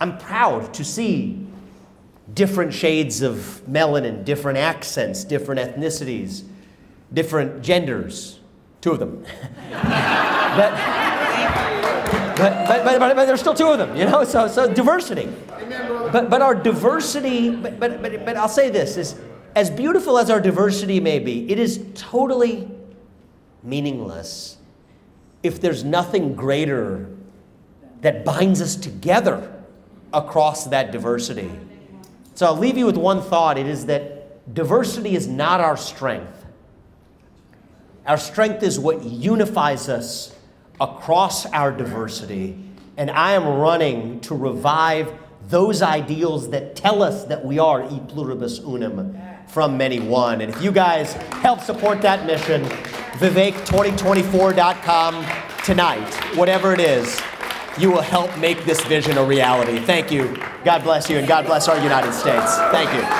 I'm proud to see different shades of melanin, different accents, different ethnicities, different genders. Two of them. but, but, but, but, there's still two of them, you know? So, so diversity. But, but our diversity, but, but, but, but I'll say this, is as beautiful as our diversity may be, it is totally meaningless if there's nothing greater that binds us together across that diversity. So I'll leave you with one thought it is that diversity is not our strength. Our strength is what unifies us across our diversity. And I am running to revive those ideals that tell us that we are e pluribus unum from many one. And if you guys help support that mission, Vivek2024.com tonight, whatever it is, you will help make this vision a reality. Thank you. God bless you, and God bless our United States. Thank you.